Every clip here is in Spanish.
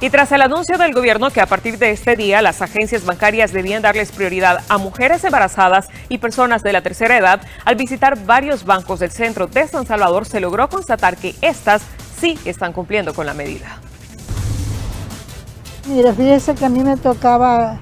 Y tras el anuncio del gobierno que a partir de este día las agencias bancarias debían darles prioridad a mujeres embarazadas y personas de la tercera edad, al visitar varios bancos del centro de San Salvador se logró constatar que estas sí están cumpliendo con la medida. Mire, fíjese que a mí me tocaba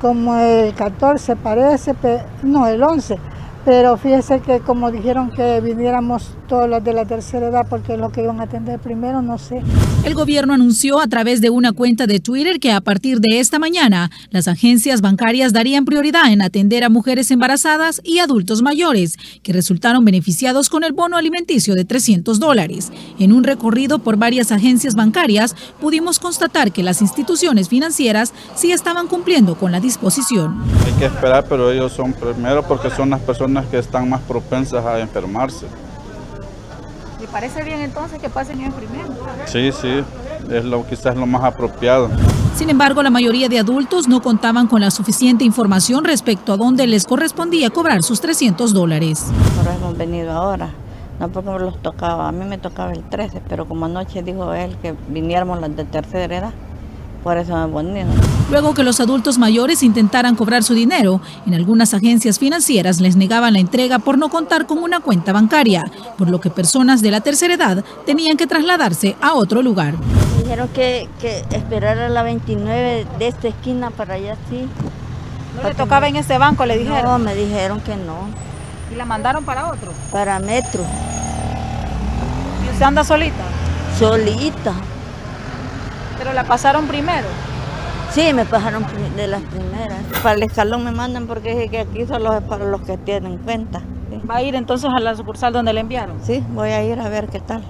como el 14 parece, no, el 11 pero fíjese que como dijeron que viniéramos todos los de la tercera edad porque es lo que iban a atender primero, no sé. El gobierno anunció a través de una cuenta de Twitter que a partir de esta mañana las agencias bancarias darían prioridad en atender a mujeres embarazadas y adultos mayores que resultaron beneficiados con el bono alimenticio de 300 dólares. En un recorrido por varias agencias bancarias pudimos constatar que las instituciones financieras sí estaban cumpliendo con la disposición. Hay que esperar, pero ellos son primero porque son las personas que están más propensas a enfermarse. ¿Le parece bien entonces que pasen en primero? Sí, sí, es lo, quizás lo más apropiado. Sin embargo, la mayoría de adultos no contaban con la suficiente información respecto a dónde les correspondía cobrar sus 300 dólares. Pero hemos venido ahora, no porque los tocaba, a mí me tocaba el 13, pero como anoche dijo él que viniéramos las de tercera edad, por eso Luego que los adultos mayores intentaran cobrar su dinero, en algunas agencias financieras les negaban la entrega por no contar con una cuenta bancaria, por lo que personas de la tercera edad tenían que trasladarse a otro lugar. Dijeron que, que esperar a la 29 de esta esquina para allá sí. ¿No le tocaba en este banco, le dijeron? No, me dijeron que no. ¿Y la mandaron para otro? Para Metro. ¿Y usted anda solita? Solita. ¿Pero la pasaron primero? Sí, me pasaron de las primeras. Para el escalón me mandan porque es que aquí solo es para los que tienen cuenta. ¿Va a ir entonces a la sucursal donde le enviaron? Sí, voy a ir a ver qué tal.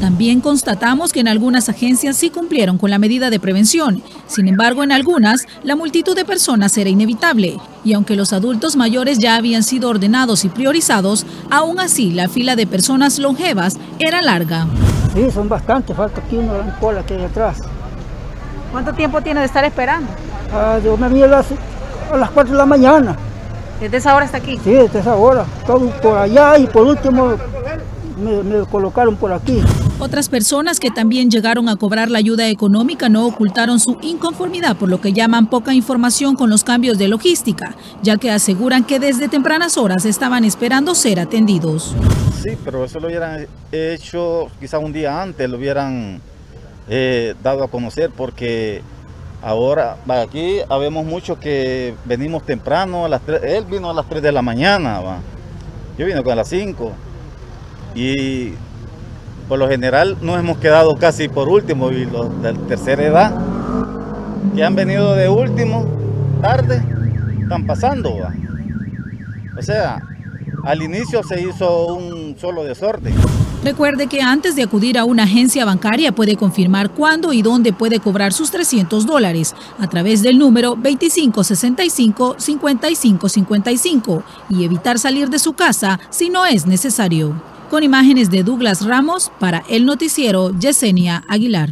También constatamos que en algunas agencias sí cumplieron con la medida de prevención. Sin embargo, en algunas, la multitud de personas era inevitable. Y aunque los adultos mayores ya habían sido ordenados y priorizados, aún así la fila de personas longevas era larga. Sí, son bastantes, falta aquí una gran cola que hay atrás. ¿Cuánto tiempo tiene de estar esperando? Ah, yo me vi a las, a las 4 de la mañana. ¿Desde esa hora hasta aquí? Sí, desde esa hora. Todo por allá y por último me, me, colocaron por aquí. Otras personas que también llegaron a cobrar la ayuda económica no ocultaron su inconformidad por lo que llaman poca información con los cambios de logística, ya que aseguran que desde tempranas horas estaban esperando ser atendidos. Sí, pero eso lo hubieran hecho quizá un día antes, lo hubieran eh, dado a conocer porque ahora aquí habemos muchos que venimos temprano, a las 3, él vino a las 3 de la mañana, ¿va? yo vine con las 5 y por lo general nos hemos quedado casi por último y los de tercera edad que han venido de último, tarde, están pasando. O sea, al inicio se hizo un solo desorden. Recuerde que antes de acudir a una agencia bancaria puede confirmar cuándo y dónde puede cobrar sus 300 dólares a través del número 2565-5555 y evitar salir de su casa si no es necesario. Con imágenes de Douglas Ramos para el noticiero Yesenia Aguilar.